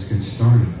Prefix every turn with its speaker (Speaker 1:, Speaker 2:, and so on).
Speaker 1: let's get started.